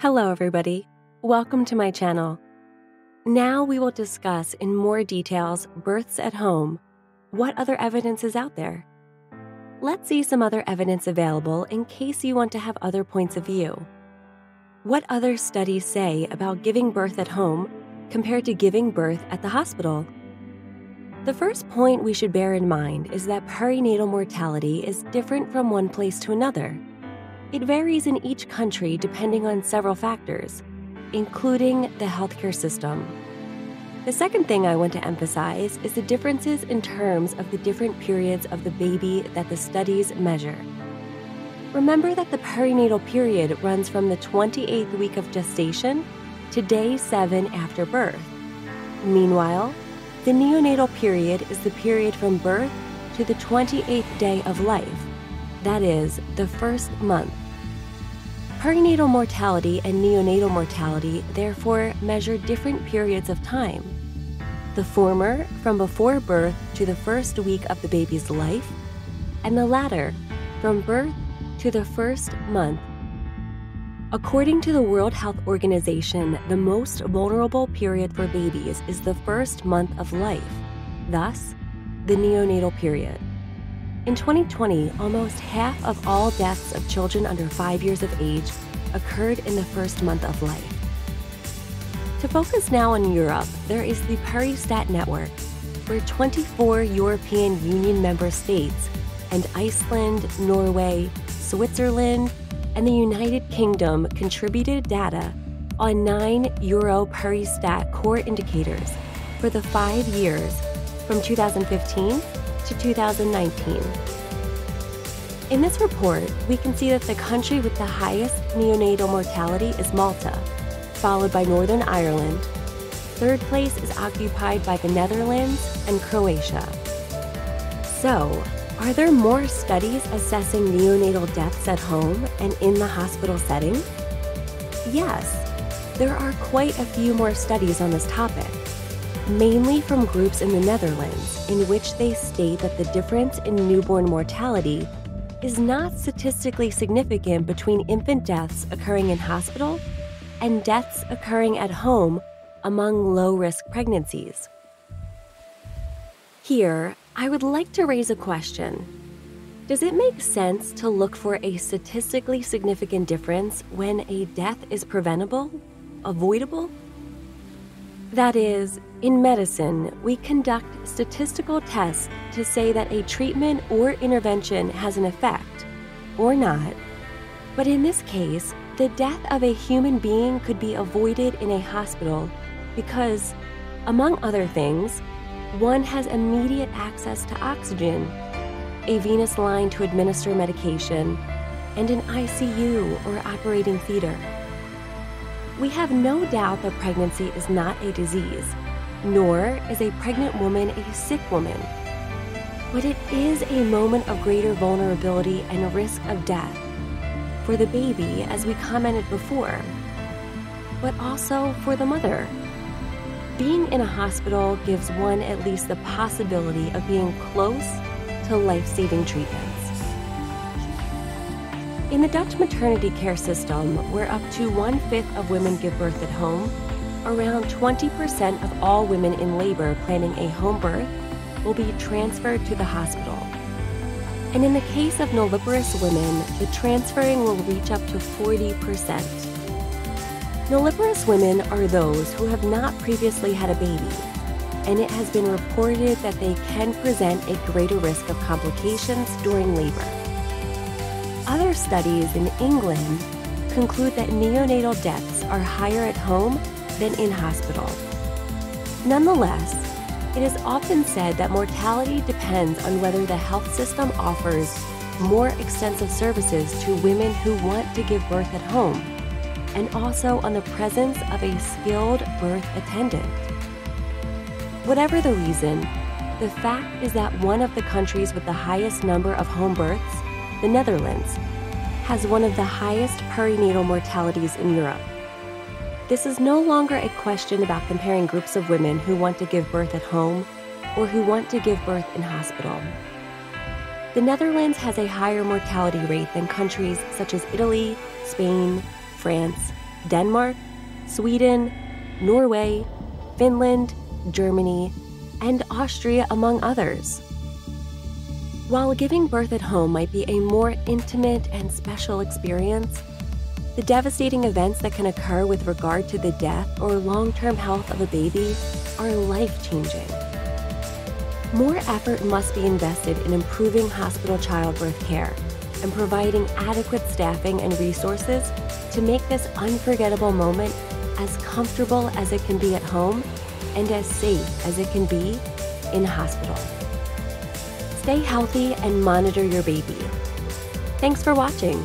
Hello, everybody. Welcome to my channel. Now we will discuss in more details births at home. What other evidence is out there? Let's see some other evidence available in case you want to have other points of view. What other studies say about giving birth at home compared to giving birth at the hospital? The first point we should bear in mind is that perinatal mortality is different from one place to another. It varies in each country depending on several factors, including the healthcare system. The second thing I want to emphasize is the differences in terms of the different periods of the baby that the studies measure. Remember that the perinatal period runs from the 28th week of gestation to day 7 after birth. Meanwhile, the neonatal period is the period from birth to the 28th day of life, that is, the first month. Perinatal mortality and neonatal mortality therefore measure different periods of time. The former from before birth to the first week of the baby's life, and the latter from birth to the first month. According to the World Health Organization, the most vulnerable period for babies is the first month of life, thus, the neonatal period. In 2020, almost half of all deaths of children under five years of age occurred in the first month of life. To focus now on Europe, there is the Peristat Network, where 24 European Union member states and Iceland, Norway, Switzerland, and the United Kingdom contributed data on nine Euro Peristat core indicators for the five years from 2015 to 2019. In this report, we can see that the country with the highest neonatal mortality is Malta, followed by Northern Ireland. Third place is occupied by the Netherlands and Croatia. So, are there more studies assessing neonatal deaths at home and in the hospital setting? Yes, there are quite a few more studies on this topic mainly from groups in the Netherlands, in which they state that the difference in newborn mortality is not statistically significant between infant deaths occurring in hospital and deaths occurring at home among low risk pregnancies. Here, I would like to raise a question. Does it make sense to look for a statistically significant difference when a death is preventable, avoidable? That is, in medicine, we conduct statistical tests to say that a treatment or intervention has an effect, or not. But in this case, the death of a human being could be avoided in a hospital because, among other things, one has immediate access to oxygen, a venous line to administer medication, and an ICU or operating theater. We have no doubt that pregnancy is not a disease, nor is a pregnant woman a sick woman. But it is a moment of greater vulnerability and risk of death for the baby, as we commented before, but also for the mother. Being in a hospital gives one at least the possibility of being close to life saving treatment. In the Dutch maternity care system, where up to one fifth of women give birth at home, around 20% of all women in labor planning a home birth will be transferred to the hospital. And in the case of nulliparous women, the transferring will reach up to 40%. Nulliparous women are those who have not previously had a baby, and it has been reported that they can present a greater risk of complications during labor. Other studies in England conclude that neonatal deaths are higher at home than in hospital. Nonetheless, it is often said that mortality depends on whether the health system offers more extensive services to women who want to give birth at home, and also on the presence of a skilled birth attendant. Whatever the reason, the fact is that one of the countries with the highest number of home births the Netherlands, has one of the highest perinatal mortalities in Europe. This is no longer a question about comparing groups of women who want to give birth at home or who want to give birth in hospital. The Netherlands has a higher mortality rate than countries such as Italy, Spain, France, Denmark, Sweden, Norway, Finland, Germany, and Austria, among others. While giving birth at home might be a more intimate and special experience, the devastating events that can occur with regard to the death or long term health of a baby are life changing. More effort must be invested in improving hospital childbirth care and providing adequate staffing and resources to make this unforgettable moment as comfortable as it can be at home and as safe as it can be in a hospital. Stay healthy and monitor your baby. Thanks for watching.